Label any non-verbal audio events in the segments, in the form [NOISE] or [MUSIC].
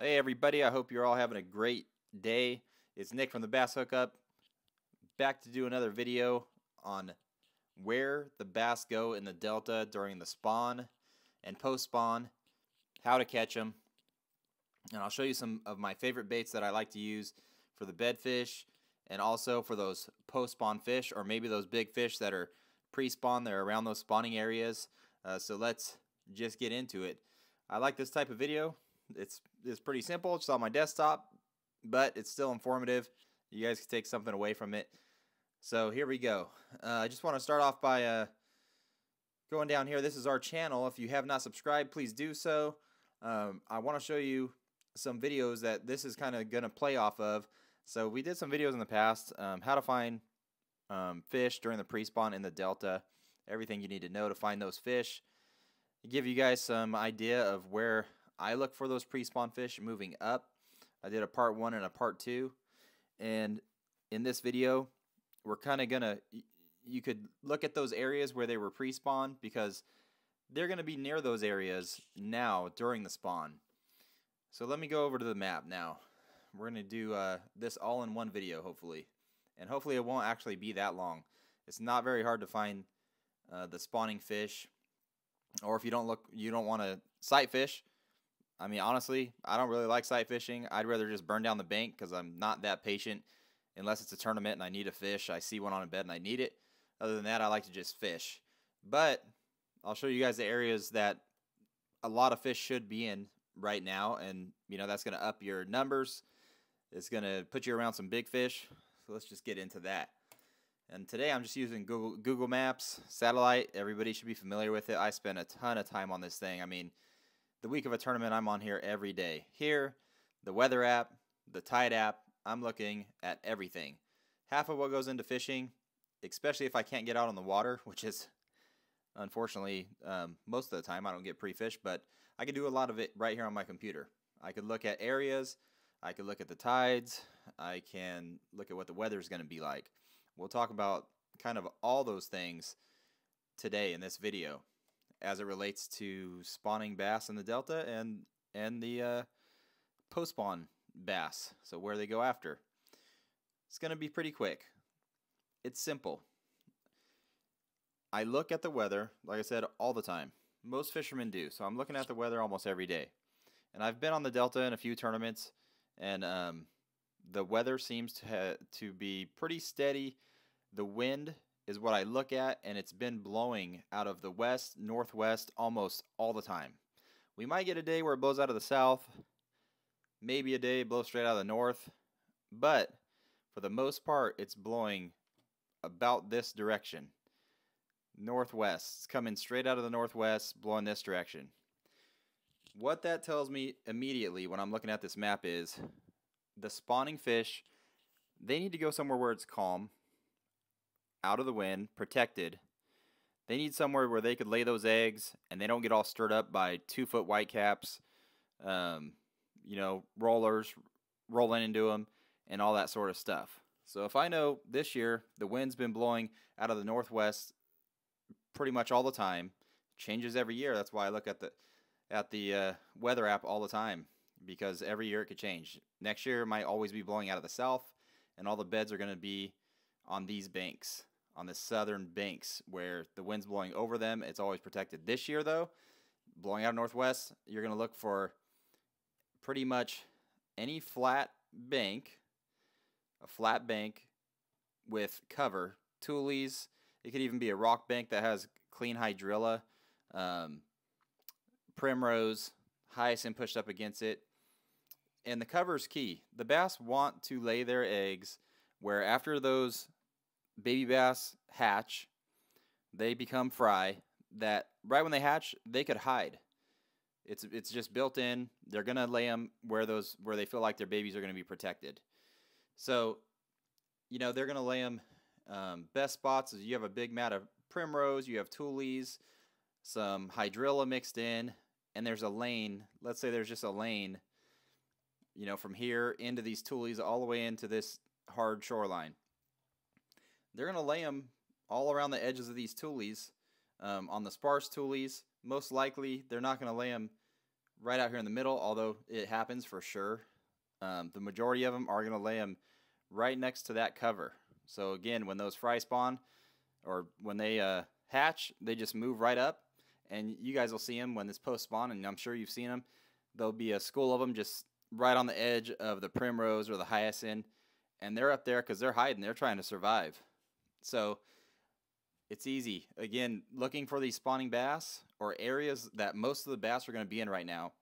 Hey everybody, I hope you're all having a great day. It's Nick from the Bass Hookup. Back to do another video on where the bass go in the delta during the spawn and post spawn, how to catch them. And I'll show you some of my favorite baits that I like to use for the bed fish and also for those post spawn fish or maybe those big fish that are pre spawn, they're around those spawning areas. Uh, so let's just get into it. I like this type of video it's it's pretty simple. It's on my desktop, but it's still informative. You guys can take something away from it. So here we go. Uh, I just want to start off by uh, going down here. This is our channel. If you have not subscribed, please do so. Um, I want to show you some videos that this is kind of going to play off of. So we did some videos in the past, um, how to find um, fish during the pre-spawn in the delta, everything you need to know to find those fish. Give you guys some idea of where I look for those pre-spawn fish moving up. I did a part one and a part two. And in this video, we're kind of going to, you could look at those areas where they were pre-spawn because they're going to be near those areas now during the spawn. So let me go over to the map now. We're going to do uh, this all in one video, hopefully. And hopefully it won't actually be that long. It's not very hard to find uh, the spawning fish. Or if you don't look, you don't want to sight fish, I mean, honestly, I don't really like sight fishing. I'd rather just burn down the bank because I'm not that patient. Unless it's a tournament and I need a fish, I see one on a bed and I need it. Other than that, I like to just fish. But I'll show you guys the areas that a lot of fish should be in right now, and you know that's going to up your numbers. It's going to put you around some big fish. So let's just get into that. And today I'm just using Google Google Maps, satellite. Everybody should be familiar with it. I spent a ton of time on this thing. I mean the week of a tournament, I'm on here every day. Here, the weather app, the tide app, I'm looking at everything. Half of what goes into fishing, especially if I can't get out on the water, [LAUGHS] which is unfortunately um, most of the time I don't get pre-fish, but I can do a lot of it right here on my computer. I could look at areas, I could look at the tides, I can look at what the weather is going to be like. We'll talk about kind of all those things today in this video as it relates to spawning bass in the delta and and the uh, post spawn bass. So where they go after. It's going to be pretty quick. It's simple. I look at the weather, like I said, all the time. Most fishermen do. So I'm looking at the weather almost every day. And I've been on the Delta in a few tournaments, and um, the weather seems to, to be pretty steady. The wind is what I look at, and it's been blowing out of the west, northwest almost all the time. We might get a day where it blows out of the south, maybe a day blows straight out of the north, but for the most part, it's blowing about this direction. Northwest. It's coming straight out of the northwest, blowing this direction. What that tells me immediately when I'm looking at this map is the spawning fish, they need to go somewhere where it's calm out of the wind, protected. They need somewhere where they could lay those eggs and they don't get all stirred up by two foot whitecaps, um, you know, rollers rolling into them and all that sort of stuff. So if I know this year the wind's been blowing out of the northwest pretty much all the time, changes every year. That's why I look at the at the uh, weather app all the time because every year it could change. Next year it might always be blowing out of the south, and all the beds are going to be on these banks on the southern banks where the wind's blowing over them. It's always protected. This year, though, blowing out of northwest, you're going to look for pretty much any flat bank, a flat bank with cover, tules. It could even be a rock bank that has clean hydrilla, um, primrose, hyacinth pushed up against it. And the cover is key. The bass want to lay their eggs where after those baby bass hatch, they become fry. That right when they hatch, they could hide. It's it's just built in. They're gonna lay them where those where they feel like their babies are gonna be protected. So, you know, they're gonna lay them. Um, best spots is you have a big mat of primrose, you have tules, some hydrilla mixed in, and there's a lane. Let's say there's just a lane. You know, from here into these tules all the way into this hard shoreline they're going to lay them all around the edges of these tules. Um, on the sparse tules, most likely they're not going to lay them right out here in the middle, although it happens for sure. Um, the majority of them are going to lay them right next to that cover. So again, when those fry spawn or when they uh, hatch, they just move right up, and you guys will see them when this post spawn, and I'm sure you've seen them. There'll be a school of them just right on the edge of the primrose or the hyacinth, and they're up there because they're hiding. They're trying to survive. So it's easy. Again, looking for these spawning bass or areas that most of the bass are going to be in right now.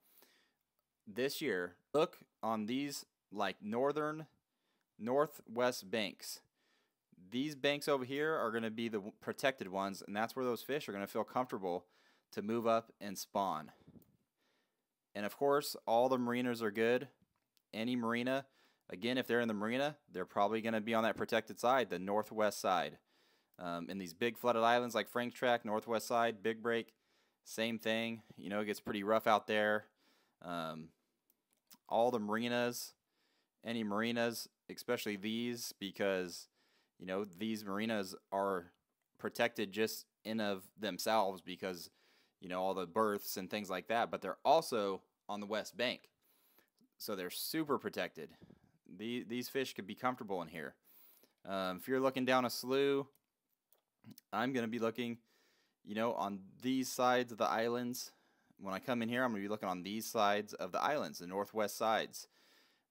This year, look on these like northern, northwest banks. These banks over here are going to be the protected ones, and that's where those fish are going to feel comfortable to move up and spawn. And of course, all the marinas are good. Any marina, again, if they're in the marina, they're probably going to be on that protected side, the northwest side. Um, in these big flooded islands like Frank's Tract, northwest side, Big Break, same thing. You know, it gets pretty rough out there. Um, all the marinas, any marinas, especially these, because you know these marinas are protected just in of themselves because you know all the berths and things like that, but they're also on the west bank, so they're super protected. The, these fish could be comfortable in here. Um, if you're looking down a slough, I'm going to be looking, you know, on these sides of the islands. When I come in here, I'm going to be looking on these sides of the islands, the northwest sides.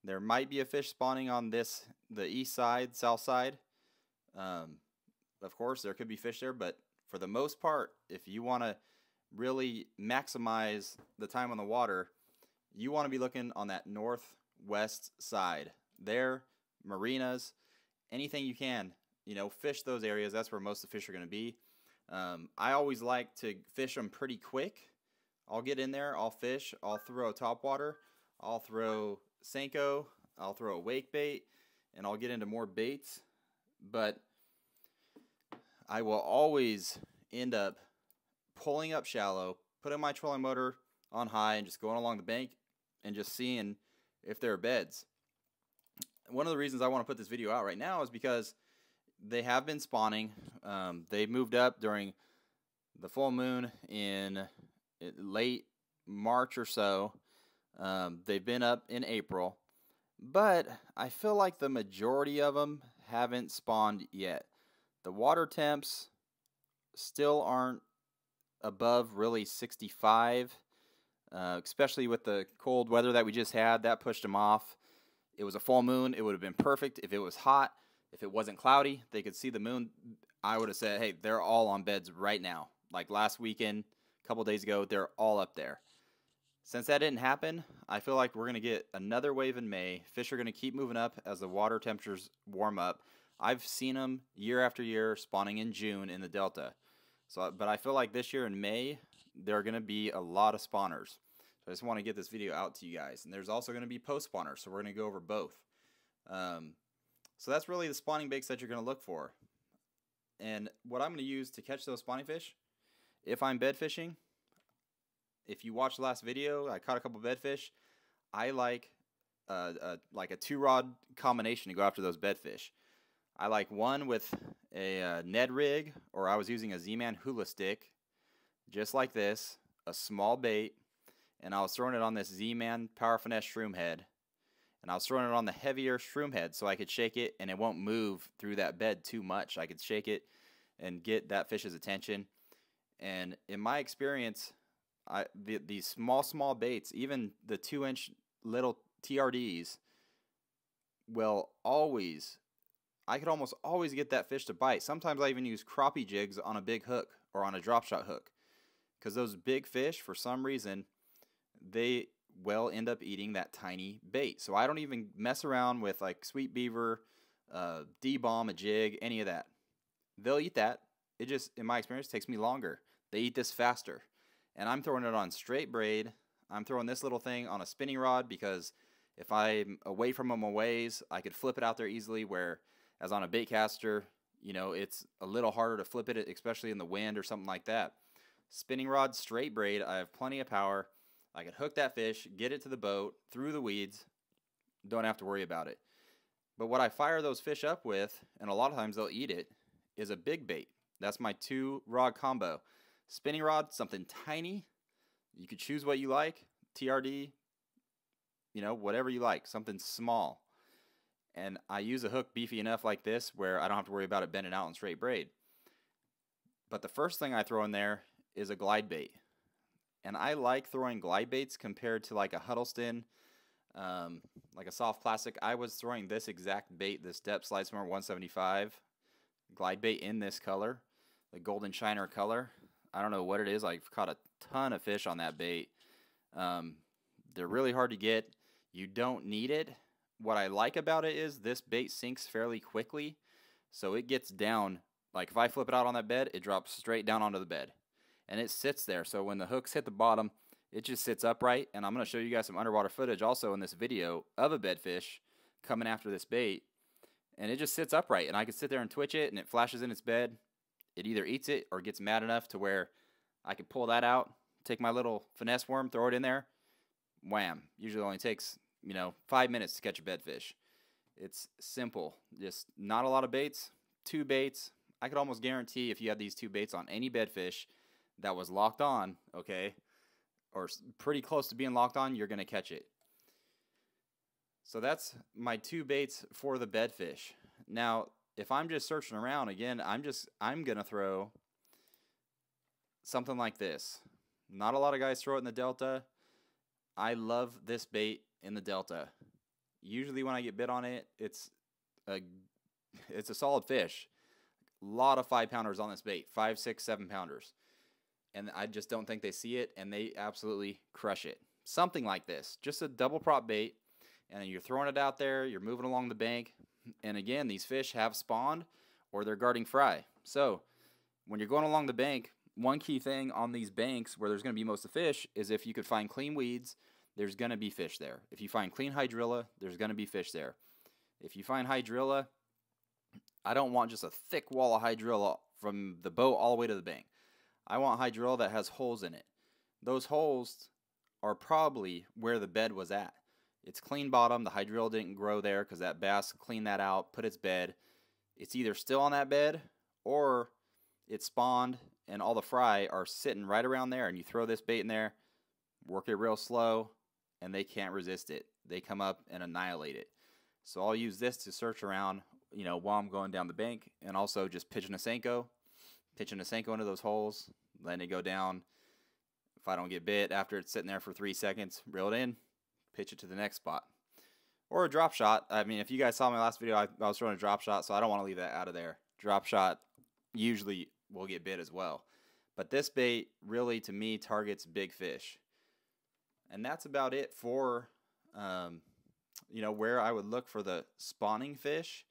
There might be a fish spawning on this, the east side, south side. Um, of course, there could be fish there, but for the most part, if you want to really maximize the time on the water, you want to be looking on that northwest side. There, marinas, anything you can you know, fish those areas. That's where most of the fish are going to be. Um, I always like to fish them pretty quick. I'll get in there, I'll fish, I'll throw top water, I'll throw Senko, I'll throw a wake bait, and I'll get into more baits. But I will always end up pulling up shallow, putting my trolling motor on high, and just going along the bank and just seeing if there are beds. One of the reasons I want to put this video out right now is because they have been spawning. Um, they moved up during the full moon in late March or so. Um, they've been up in April, but I feel like the majority of them haven't spawned yet. The water temps still aren't above really 65, uh, especially with the cold weather that we just had. That pushed them off. It was a full moon. It would have been perfect if it was hot. If it wasn't cloudy, they could see the moon. I would have said, hey, they're all on beds right now. Like last weekend, a couple days ago, they're all up there. Since that didn't happen, I feel like we're going to get another wave in May. Fish are going to keep moving up as the water temperatures warm up. I've seen them year after year spawning in June in the Delta. So, but I feel like this year in May, there are going to be a lot of spawners. So I just want to get this video out to you guys. And there's also going to be post spawners, so we're going to go over both. Um, so that's really the spawning baits that you're going to look for. And what I'm going to use to catch those spawning fish, if I'm bed fishing, if you watched the last video, I caught a couple bed fish. I like uh, uh, like a two rod combination to go after those bed fish. I like one with a uh, Ned rig, or I was using a Z-Man hula stick, just like this, a small bait, and I was throwing it on this Z-Man Power Finesse shroom head and I was throwing it on the heavier shroom head so I could shake it and it won't move through that bed too much. I could shake it and get that fish's attention. And in my experience, I the, these small small baits, even the two inch little TRDs, will always. I could almost always get that fish to bite. Sometimes I even use crappie jigs on a big hook or on a drop shot hook, because those big fish, for some reason, they will end up eating that tiny bait. So I don't even mess around with like sweet beaver, uh, D-bomb, a jig, any of that. They'll eat that. It just, in my experience, takes me longer. They eat this faster. And I'm throwing it on straight braid. I'm throwing this little thing on a spinning rod because if I'm away from them a ways, I could flip it out there easily. Where, as on a bait caster, you know, it's a little harder to flip it, especially in the wind or something like that. Spinning rod, straight braid, I have plenty of power. I could hook that fish, get it to the boat, through the weeds, don't have to worry about it. But what I fire those fish up with, and a lot of times they'll eat it, is a big bait. That's my two rod combo. Spinning rod, something tiny. You could choose what you like. TRD, you know, whatever you like, something small. And I use a hook beefy enough like this where I don't have to worry about it bending out in straight braid. But the first thing I throw in there is a glide bait. And I like throwing glide baits compared to like a Huddleston, um, like a soft plastic. I was throwing this exact bait, this Deps slide swimmer 175 glide bait in this color, the golden shiner color. I don't know what it is. I've caught a ton of fish on that bait. Um, they're really hard to get. You don't need it. What I like about it is this bait sinks fairly quickly, so it gets down. Like if I flip it out on that bed, it drops straight down onto the bed, and it sits there. So when the hooks hit the bottom, it just sits upright. And I'm going to show you guys some underwater footage also in this video of a bedfish coming after this bait, and it just sits upright. And I can sit there and twitch it, and it flashes in its bed. It either eats it or gets mad enough to where I can pull that out, take my little finesse worm, throw it in there, wham. Usually only takes, you know, five minutes to catch a bedfish. It's simple. Just not a lot of baits, two baits. I could almost guarantee if you had these two baits on any bedfish that was locked on, okay, or pretty close to being locked on, you're going to catch it. So that's my two baits for the bedfish. Now, if I'm just searching around again, I'm just I'm going to throw something like this. Not a lot of guys throw it in the delta. I love this bait in the delta. Usually when I get bit on it, it's a it's a solid fish. A lot of five pounders on this bait, five, six, seven pounders. And I just don't think they see it and they absolutely crush it. Something like this. Just a double prop bait, and you're throwing it out there, you're moving along the bank. And again, these fish have spawned or they're guarding fry. So when you're going along the bank, one key thing on these banks where there's going to be most of the fish is if you could find clean weeds, there's going to be fish there. If you find clean hydrilla, there's going to be fish there. If you find hydrilla, I don't want just a thick wall of hydrilla from the boat all the way to the bank. I want hydrilla that has holes in it. Those holes are probably where the bed was at. It's clean bottom. The hydrilla didn't grow there because that bass cleaned that out, put its bed. It's either still on that bed or it spawned and all the fry are sitting right around there and you throw this bait in there, work it real slow, and they can't resist it. They come up and annihilate it. So I'll use this to search around, you know, while I'm going down the bank and also just pitching a Senko, pitching a Senko into those holes, letting it go down. If I don't get bit after it's sitting there for three seconds, reel it in, pitch it to the next spot. Or a drop shot. I mean, if you guys saw my last video, I, I was throwing a drop shot, so I don't want to leave that out of there. Drop shot usually will get bit as well. But this bait really, to me, targets big fish. And that's about it for, um, you know, where I would look for the spawning fish.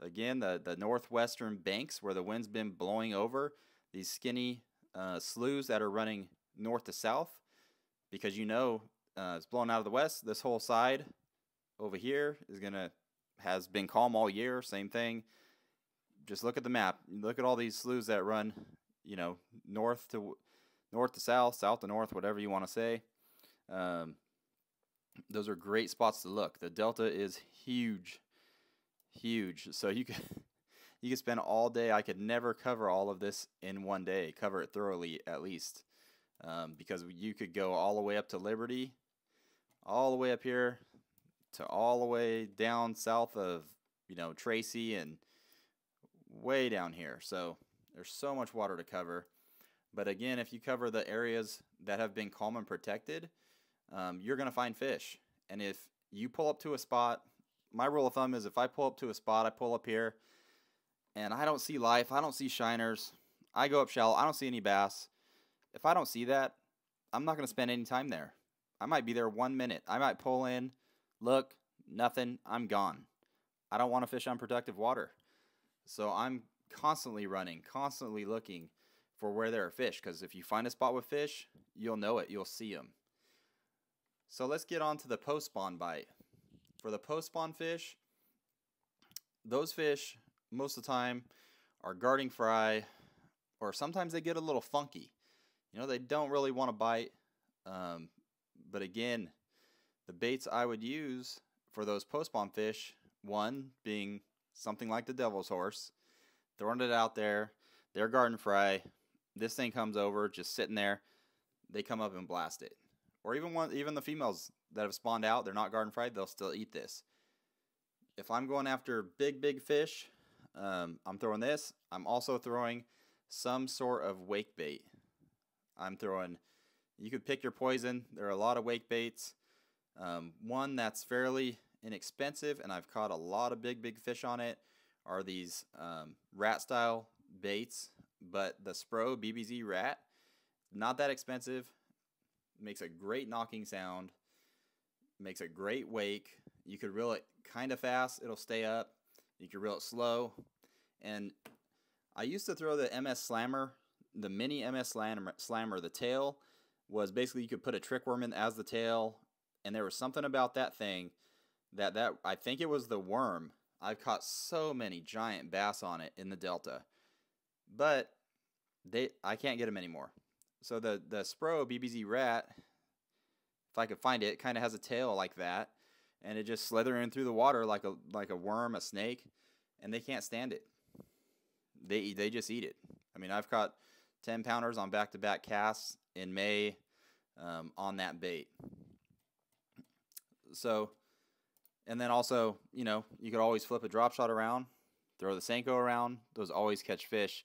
Again, the, the northwestern banks where the wind's been blowing over, these skinny uh, sloughs that are running north to south. Because you know, uh, it's blowing out of the west. This whole side over here is going to, has been calm all year. Same thing just look at the map. Look at all these sloughs that run, you know, north to north to south, south to north, whatever you want to say. Um, those are great spots to look. The delta is huge, huge. So you could [LAUGHS] you could spend all day. I could never cover all of this in one day. Cover it thoroughly at least, um, because you could go all the way up to Liberty, all the way up here, to all the way down south of you know Tracy and way down here. So there's so much water to cover. But again, if you cover the areas that have been calm and protected, um, you're going to find fish. And if you pull up to a spot, my rule of thumb is if I pull up to a spot, I pull up here, and I don't see life, I don't see shiners, I go up shallow, I don't see any bass. If I don't see that, I'm not going to spend any time there. I might be there one minute. I might pull in, look, nothing, I'm gone. I don't want to fish unprotected water. So I'm constantly running, constantly looking for where there are fish because if you find a spot with fish, you'll know it, you'll see them. So let's get on to the post spawn bite. For the post spawn fish, those fish most of the time are guarding fry or sometimes they get a little funky. You know, they don't really want to bite. Um, but again, the baits I would use for those post spawn fish, one being something like the devil's horse, throwing it out there. They're garden fry. This thing comes over, just sitting there. They come up and blast it. or even one, even the females that have spawned out, they're not garden fried, they'll still eat this. If I'm going after big, big fish, um, I'm throwing this. I'm also throwing some sort of wake bait. I'm throwing, you could pick your poison. There are a lot of wake baits. Um, one that's fairly inexpensive, and I've caught a lot of big, big fish on it, are these um, rat style baits. But the Spro BBZ rat, not that expensive, makes a great knocking sound, makes a great wake. You could reel it kind of fast, it'll stay up. You can reel it slow. And I used to throw the MS Slammer, the mini MS Slammer, slammer. The tail was basically you could put a trick worm in as the tail, and there was something about that thing that that I think it was the worm. I've caught so many giant bass on it in the delta, but they I can't get them anymore. So the the Spro BBZ Rat, if I could find it, it kind of has a tail like that, and it just slithering through the water like a like a worm, a snake, and they can't stand it. They they just eat it. I mean, I've caught ten pounders on back to back casts in May um, on that bait. So, and then also, you know, you could always flip a drop shot around, throw the Senko around. Those always catch fish.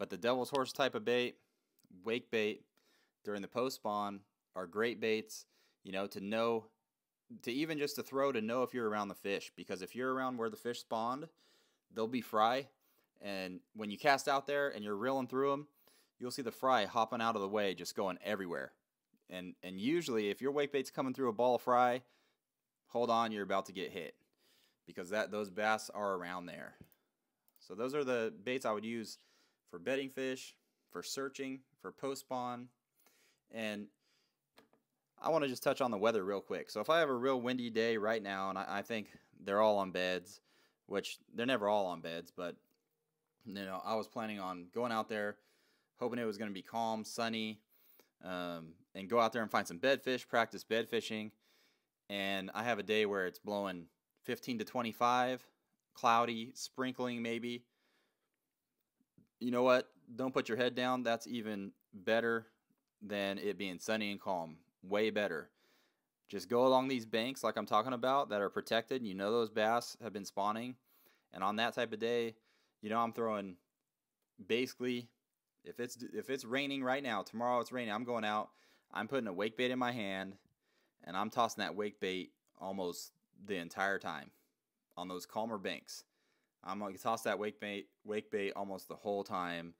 But the devil's horse type of bait, wake bait during the post spawn are great baits. You know, to know to even just to throw to know if you're around the fish because if you're around where the fish spawned, they'll be fry. And when you cast out there and you're reeling through them, you'll see the fry hopping out of the way, just going everywhere. And and usually, if your wake bait's coming through a ball of fry, hold on, you're about to get hit because that those bass are around there. So those are the baits I would use for bedding fish, for searching, for post spawn, and I want to just touch on the weather real quick. So if I have a real windy day right now, and I, I think they're all on beds, which they're never all on beds, but you know I was planning on going out there, hoping it was going to be calm, sunny, um, and go out there and find some bed fish, practice bed fishing. And I have a day where it's blowing 15 to 25, cloudy, sprinkling maybe. You know what? Don't put your head down. That's even better than it being sunny and calm way better. Just go along these banks like I'm talking about that are protected. You know those bass have been spawning. And on that type of day, you know I'm throwing basically if it's if it's raining right now, tomorrow it's raining, I'm going out, I'm putting a wake bait in my hand and I'm tossing that wake bait almost the entire time on those calmer banks. I'm going to toss that wake bait, wake bait almost the whole time.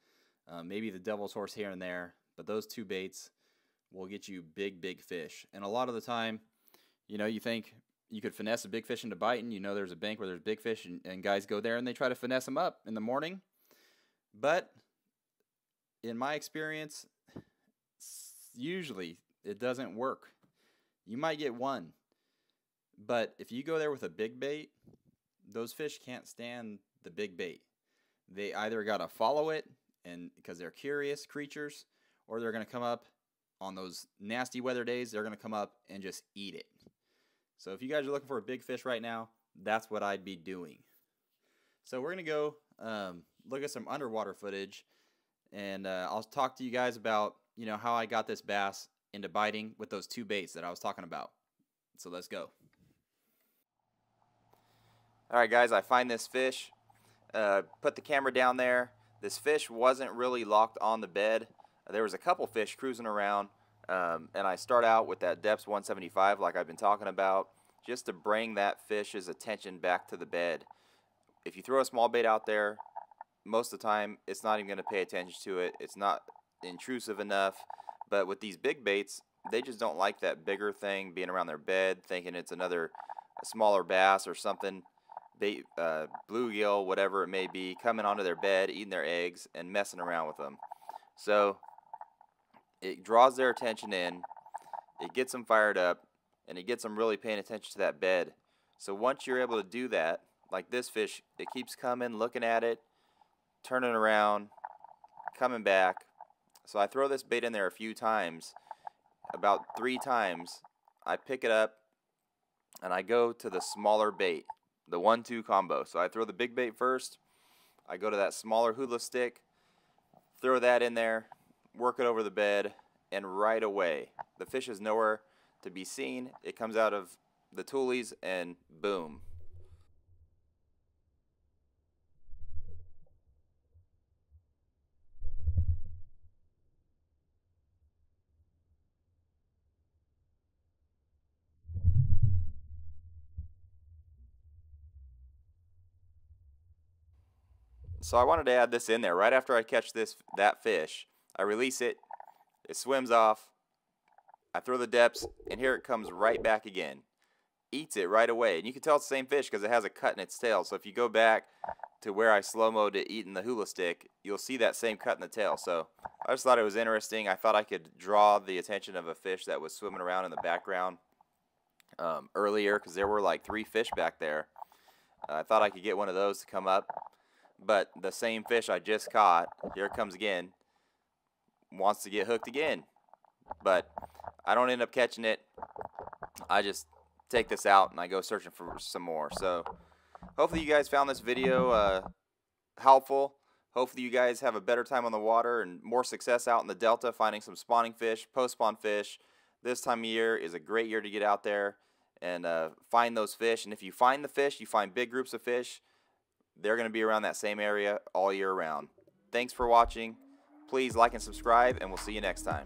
Uh, maybe the devil's horse here and there, but those two baits will get you big, big fish. And a lot of the time, you know, you think you could finesse a big fish into biting. You know, there's a bank where there's big fish, and, and guys go there and they try to finesse them up in the morning. But in my experience, usually it doesn't work. You might get one, but if you go there with a big bait, those fish can't stand the big bait. They either got to follow it and because they're curious creatures or they're going to come up on those nasty weather days, they're going to come up and just eat it. So if you guys are looking for a big fish right now, that's what I'd be doing. So we're going to go um, look at some underwater footage, and uh, I'll talk to you guys about you know how I got this bass into biting with those two baits that I was talking about. So let's go. All right, guys, I find this fish. Uh, put the camera down there. This fish wasn't really locked on the bed there was a couple fish cruising around, um, and I start out with that Deps 175 like I've been talking about, just to bring that fish's attention back to the bed. If you throw a small bait out there, most of the time it's not even going to pay attention to it. It's not intrusive enough. But with these big baits, they just don't like that bigger thing being around their bed, thinking it's another smaller bass or something, bait, uh, bluegill, whatever it may be, coming onto their bed, eating their eggs, and messing around with them. So it draws their attention in, it gets them fired up, and it gets them really paying attention to that bed. So once you're able to do that, like this fish, it keeps coming, looking at it, turning around, coming back. So I throw this bait in there a few times, about three times. I pick it up and I go to the smaller bait, the one two combo. So I throw the big bait first, I go to that smaller hula stick, throw that in there, work it over the bed, and right away, the fish is nowhere to be seen. It comes out of the toolies and boom. So I wanted to add this in there right after I catch this that fish. I release it, it swims off, I throw the Deps, and here it comes right back again. Eats it right away. And you can tell it's the same fish because it has a cut in its tail. So if you go back to where I slow-moed it eating the hula stick, you'll see that same cut in the tail. So I just thought it was interesting. I thought I could draw the attention of a fish that was swimming around in the background um, earlier because there were like three fish back there. Uh, I thought I could get one of those to come up. But the same fish I just caught, here it comes again, wants to get hooked again. But I don't end up catching it. I just take this out and I go searching for some more. So hopefully you guys found this video uh, helpful. Hopefully you guys have a better time on the water and more success out in the delta finding some spawning fish, post-spawn fish. This time of year is a great year to get out there and uh, find those fish. And if you find the fish, you find big groups of fish, they're going to be around that same area all year round. Thanks for watching. Please like and subscribe, and we'll see you next time.